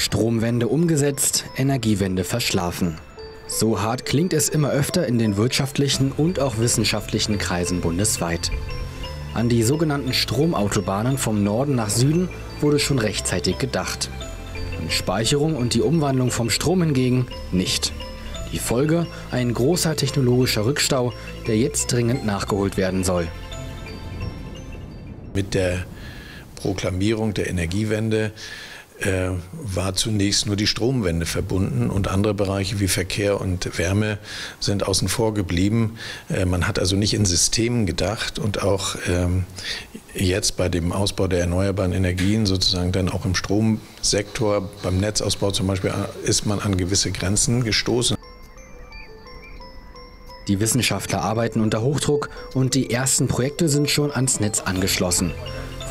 Stromwende umgesetzt, Energiewende verschlafen. So hart klingt es immer öfter in den wirtschaftlichen und auch wissenschaftlichen Kreisen bundesweit. An die sogenannten Stromautobahnen vom Norden nach Süden wurde schon rechtzeitig gedacht. An Speicherung und die Umwandlung vom Strom hingegen nicht. Die Folge ein großer technologischer Rückstau, der jetzt dringend nachgeholt werden soll. Mit der Proklamierung der Energiewende äh, war zunächst nur die Stromwende verbunden und andere Bereiche wie Verkehr und Wärme sind außen vor geblieben. Äh, man hat also nicht in Systemen gedacht und auch ähm, jetzt bei dem Ausbau der erneuerbaren Energien sozusagen dann auch im Stromsektor, beim Netzausbau zum Beispiel, ist man an gewisse Grenzen gestoßen. Die Wissenschaftler arbeiten unter Hochdruck und die ersten Projekte sind schon ans Netz angeschlossen.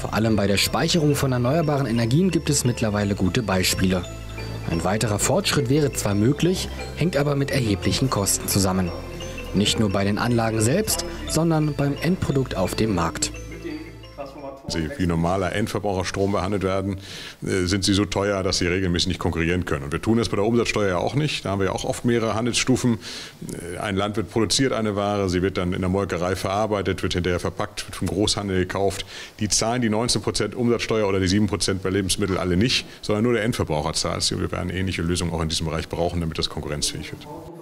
Vor allem bei der Speicherung von erneuerbaren Energien gibt es mittlerweile gute Beispiele. Ein weiterer Fortschritt wäre zwar möglich, hängt aber mit erheblichen Kosten zusammen. Nicht nur bei den Anlagen selbst, sondern beim Endprodukt auf dem Markt sie wie normaler Endverbraucherstrom behandelt werden, äh, sind sie so teuer, dass sie regelmäßig nicht konkurrieren können. Und wir tun das bei der Umsatzsteuer ja auch nicht. Da haben wir ja auch oft mehrere Handelsstufen. Äh, ein Land wird produziert eine Ware, sie wird dann in der Molkerei verarbeitet, wird hinterher verpackt, wird vom Großhandel gekauft. Die zahlen die 19 Prozent Umsatzsteuer oder die 7 Prozent bei Lebensmitteln alle nicht, sondern nur der Endverbraucher zahlt sie. Und wir werden ähnliche Lösungen auch in diesem Bereich brauchen, damit das konkurrenzfähig wird.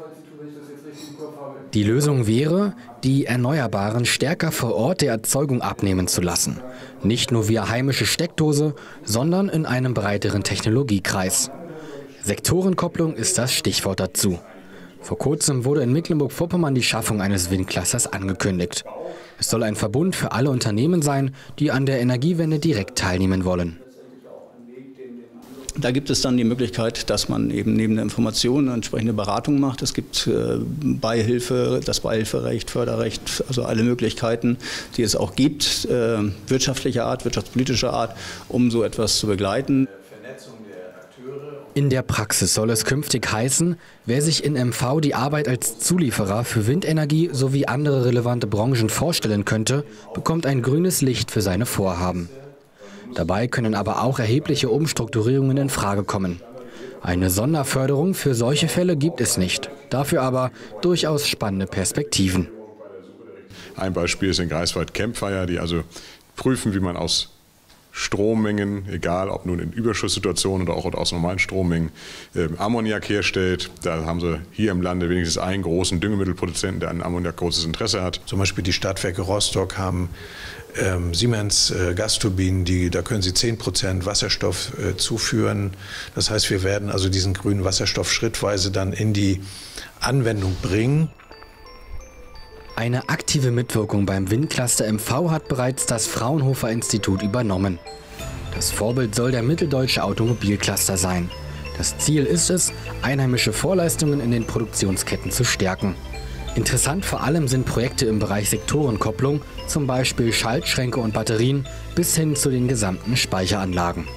Die Lösung wäre, die Erneuerbaren stärker vor Ort der Erzeugung abnehmen zu lassen. Nicht nur via heimische Steckdose, sondern in einem breiteren Technologiekreis. Sektorenkopplung ist das Stichwort dazu. Vor kurzem wurde in Mecklenburg-Vorpommern die Schaffung eines Windclusters angekündigt. Es soll ein Verbund für alle Unternehmen sein, die an der Energiewende direkt teilnehmen wollen. Da gibt es dann die Möglichkeit, dass man eben neben der Information entsprechende Beratung macht. Es gibt äh, Beihilfe, das Beihilferecht, Förderrecht, also alle Möglichkeiten, die es auch gibt, äh, wirtschaftlicher Art, wirtschaftspolitischer Art, um so etwas zu begleiten. In der Praxis soll es künftig heißen, wer sich in MV die Arbeit als Zulieferer für Windenergie sowie andere relevante Branchen vorstellen könnte, bekommt ein grünes Licht für seine Vorhaben. Dabei können aber auch erhebliche Umstrukturierungen in Frage kommen. Eine Sonderförderung für solche Fälle gibt es nicht, dafür aber durchaus spannende Perspektiven. Ein Beispiel ist in Greifswald Campfire, die also prüfen, wie man aus Strommengen, egal ob nun in Überschusssituationen oder auch aus normalen Strommengen, äh, Ammoniak herstellt. Da haben sie hier im Lande wenigstens einen großen Düngemittelproduzenten, der an Ammoniak großes Interesse hat. Zum Beispiel die Stadtwerke Rostock haben ähm, Siemens äh, Gasturbinen, die, da können sie 10 Prozent Wasserstoff äh, zuführen. Das heißt, wir werden also diesen grünen Wasserstoff schrittweise dann in die Anwendung bringen. Eine aktive Mitwirkung beim Windcluster MV hat bereits das Fraunhofer Institut übernommen. Das Vorbild soll der mitteldeutsche Automobilcluster sein. Das Ziel ist es, einheimische Vorleistungen in den Produktionsketten zu stärken. Interessant vor allem sind Projekte im Bereich Sektorenkopplung, zum Beispiel Schaltschränke und Batterien, bis hin zu den gesamten Speicheranlagen.